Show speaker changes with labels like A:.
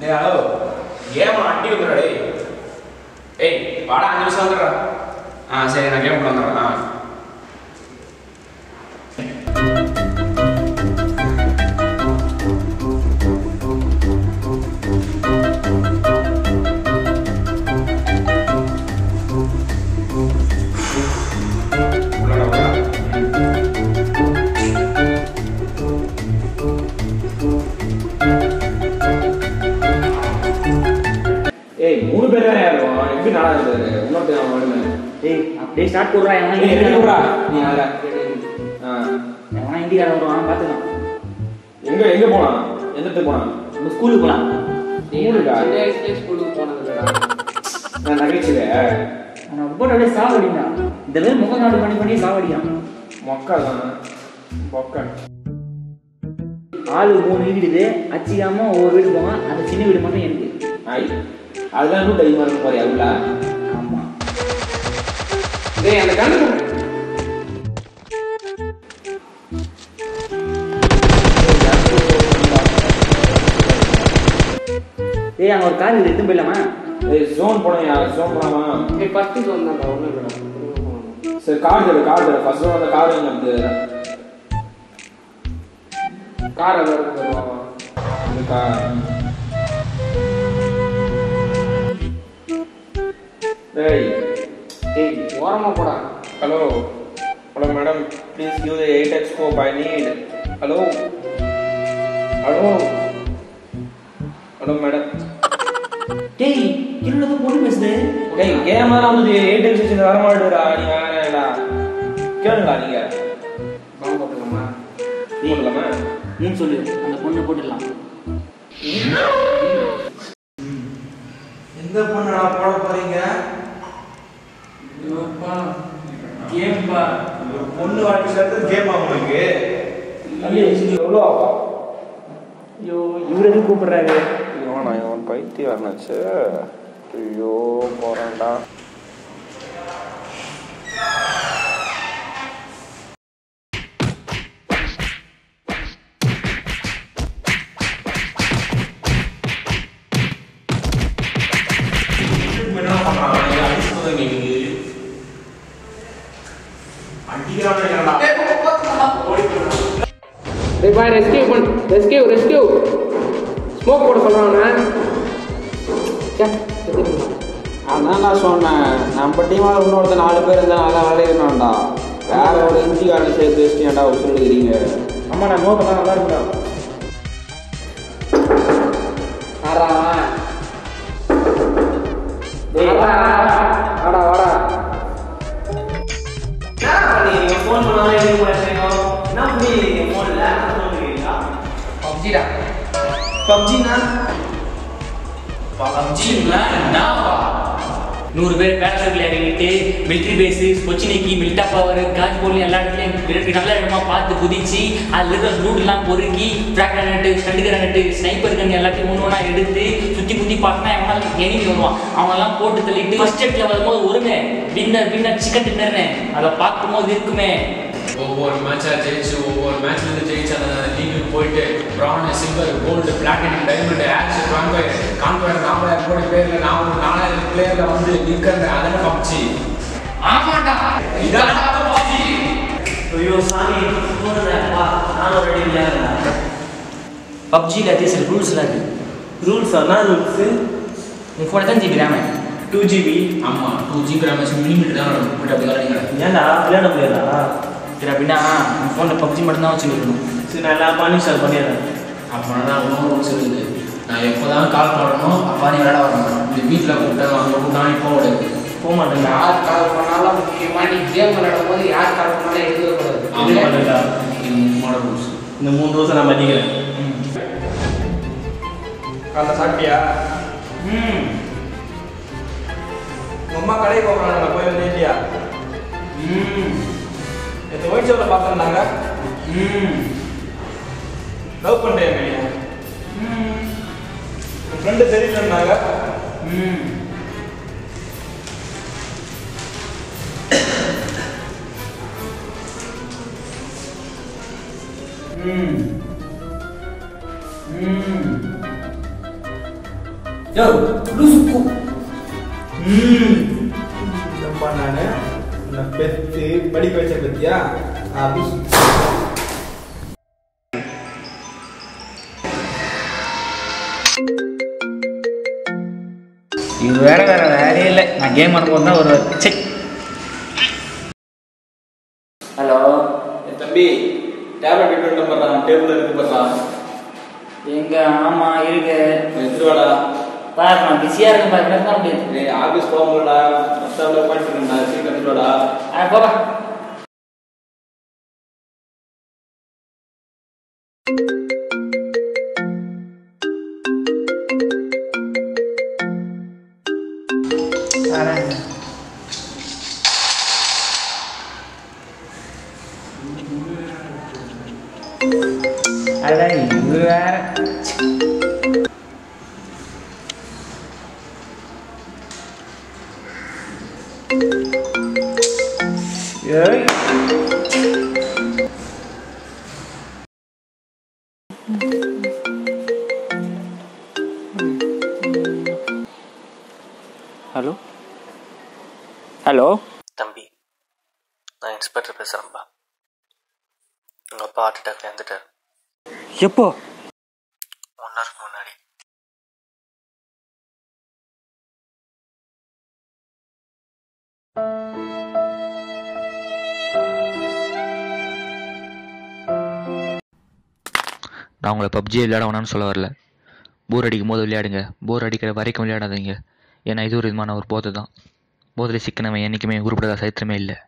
A: டேய் hello. Game அடி வந்துடுறா டேய். ஏய் வாடா அஞ்சு நிமிஷம் வந்துடுறா. ஆ சரி மூணு பேர் தான் இருக்கும் எப்படி நாளா இருக்குது இன்னொருத்தர் அவன் வருமே
B: டேய் அப்படியே ஸ்டார்ட் போடுறா எவனா
A: ஏய் விட்றா நீ வேற ஆ.
B: எவனா இந்தியாவில் வருவான் பார்த்துக்கலாம்
A: எங்க எங்க போனான்? எந்த இடத்துக்கு போனான்?
B: நம்ம ஸ்கூலுக்கு போகலாம்
A: ஸ்கூலுக்கா
C: சின்ன வயசுலயே ஸ்கூலுக்கு போனது இல்லடா.
A: நான் நகைச்சுவே.
B: அவனை போட்டு அப்படியே சாவடிங்க இந்த மாதிரி முக நாடு பண்ணி பண்ணி சாவடியான்
A: மொக்கா தான் மொக்கா
B: ஆளு மூணு வீடு இருக்குது அச்சிக்காம ஒவ்வொரு வீடு போவான். அந்த சின்ன வீடு மட்டும் எனக்கு.
A: ஐ அதுதான் இன்னும் டைமா இருக்கும் பாரு அதுல.
B: ஆமா.
C: டேய் அந்த கண்ணு
B: டேய் அங்க ஒரு கார் எடுத்து போயிடலாமா?
A: ஏய் ஜோன் போனயா ஜோன் போனாமா
C: டேய் ஃபர்ஸ்ட் ஜோன் போகணும்.
A: சரி கார் தரு கார் தரு. ஃபர்ஸ்ட் அந்த கார் இருந்து
C: கார் அதை
A: கார் டேய்
C: டேய் ஓரமா போடா.
A: Hello hello madam please give the eight x scope I need hello hello hello madam
B: டேய் என்னோட பொண்ணு பேசுது.
A: டேய் கேம் வந்து எயிட் எக்ஸ் வச்சு வர மாட்டேடா நீ வேறடா கேளுடா நீங்க.
C: பாம்பு போட்டுக்கலாமா?
A: போடலாமா
B: நீ சொல்லு. அந்த பொண்ணு போட்டுடலாம்.
D: எந்த பொண்ணடா போட போறீங்க
B: கேம்பா.
D: ஒரு பொண்ணு வாழ்க்கை சேர்த்து கேமா உங்களுக்கு?
A: எவ்வளோ ஆகும்?
B: ஐயோ இவரு எதுவும் கூப்பிடுறாரு?
A: இவனா இவன் பைத்தியாச்சு ஐயோ போறான்டா.
C: ரெஸ்கியூ ரெஸ்கியூ ஸ்மோக் போட சொல்றானே சே செத்துக்கலாம்
E: அதான் நான் சொன்னேன். நம்ம டீமால் இன்னொருத்த நாலு பேர் இருந்தால் நல்லா விளையாடணும்டா. வேற ஒரு இந்திக்காரன் சேர்த்து வச்சுட்டு ஏன்டா உசுறு எடுக்கிறீங்க
B: ஆமா நான் நோக்கெல்லாம் நல்லா இருக்குடா.
C: ஆறா. பப்ஜிடா
D: பப்ஜினா
F: நூறு பேர் பேரசூட்டில் இறங்கிட்டு மிலிட்ரி பேஸு கொச்சினிக்கு மில்டா பவர் காஜ்போல் எல்லா இடத்துலையும் நல்ல இடமா பார்த்து குதிச்சு அதில் இருக்கிற லூட்லாம் பொறுக்கி track grenade stun grenade sniper gun எல்லாத்தையும் ஒன்று ஒன்றா எடுத்து சுற்றி குத்தி பார்த்தா எவனால எனிமி வருவான் அவனெல்லாம் போட்டு தள்ளிட்டு ஃபர்ஸ்ட் எட்ல வரும்போது ஒருமே வின்னர் வின்னர் சிக்கன் டின்னர்னு அதை பார்க்கும்போது இருக்குமே
G: ஒவ்வொரு மேட்சா ஜெயிச்சு ஒவ்வொரு மேட்ச்ல இருந்து ஜெயிச்சு அந்த லீக்குக்கு போயிட்டு silver gold platinum diamond ace conqueror conqueror நாலாயிரம் கோடி பேர்ல நான் ஒரு நாலாயிரம் பிளேயர்ல வந்து நிற்கிறேன் அதெல்லாம் பப்ஜி
F: ஆமாண்டா. இதான். PUBG.
E: ஐயோ சாமி போடுறேன்ப்பா நானும் ரெடி விளையாடுறேன்
F: பப்ஜியில் அதே சில ரூல்ஸ்லாம் இருக்கு.
E: ரூல்ஸ் என்ன ரூல்ஸ்
F: உன் ஃபோனை தான் ஜிபி ரேமன்
E: டூ ஜிபி
G: ஆமா டூ ஜி கிராமஸ் மினிமீட்டர் தான் வரும். இப்படி அப்படி விளையாடுங்க.
E: ஏன்டா விளையாட முடியாதா?
F: சரி அப்படின்னா உன் ஃபோனில் பப்ஜி மட்டும்தான் வச்சுருக்கணும்
E: சரி நான் எல்லா பண்ணி சார் பண்ணிடுறேன்.
G: அப்போ நான் இன்னொரு ரூல்ஸ் இருக்குது நான் எப்போதான் கால் பண்ணணும் அப்பா நீ விளையாட வரணும். இந்த வீட்டில் கூப்பிட்டேன் அங்கே கூப்பிட்டா நீ போக முடியாது
E: போக மாட்டேங்களா
C: யார் கால் பண்ணாலும் முக்கியமா நீ கேம் விளையாடும் போது யார் கால் பண்ணாலும் எழுதக்கூடாது
E: போக மாட்டேங்களா
G: இது முக்கியமான ரூல்ஸ்.
E: இந்த மூணு ரோஸை நான் மதிக்கிறேன்.
A: காலைல சாப்பிட்டியா?
B: ம்.
A: அம்மா கடைக்கு போகிறாங்க போய் வந்து இல்லையா
B: ம்.
A: நேற்று ஒயிட் ஷாப்பில் பார்த்துருந்தாங்க.
B: ம்.
A: லவ் பண்ணுறேன்
B: ம்.
A: உன் ஃப்ரெண்டு தெரியலன்னாங்க
B: ம். ம். ம். யோ லூசு கூ
H: என்னப்பா நானு? பெத்து படிக்க வச்ச பத்தியா? அப்படி
B: இது வேற வேற வேலையே இல்லை. நான் கேம் ஆடும்போது தான் ஒரு செக் ஹலோ
A: தம்பி டேப்லெட் எடுத்து நம்பர் டேபிள் இருக்கு பாருடா.
B: எங்க? ஆமா இருக்கு.
A: எடுத்துட்டு வாடா.
B: பாரு நான் பிஸியா இருக்கேன் பாரு எனக்கு தான் முடியாது.
A: டேய் ஆபீஸ் போக ஸ்டாப்ல உட்காந்துட்டு இருக்கேன்டா. சீக்கிரம் எடுத்துட்டு வாடா.
B: ஆ போப்பா. அட இது வேற ஏய்.
I: ஹலோ? ஹலோ?
J: தம்பி நான் இன்ஸ்பெக்டர் பேசுகிறேன்ப்பா உங்கள் அப்பா ஹார்ட் அட்டாக் இறந்துட்டார்.
I: எப்போ?
J: முன்னாடி.
K: நான் உங்களை பப்ஜி விளையாட வேணாம்னு சொல்ல வரல. போர் அடிக்கும் போது விளையாடுங்க. போர் அடிக்கிற வரைக்கும் விளையாடாதீங்க. ஏன்னா இது ஒரு விதமான ஒரு போதை தான் போதில் சிக்கனவன் என்றைக்குமே உருப்படாத சரித்திரமே இல்லை.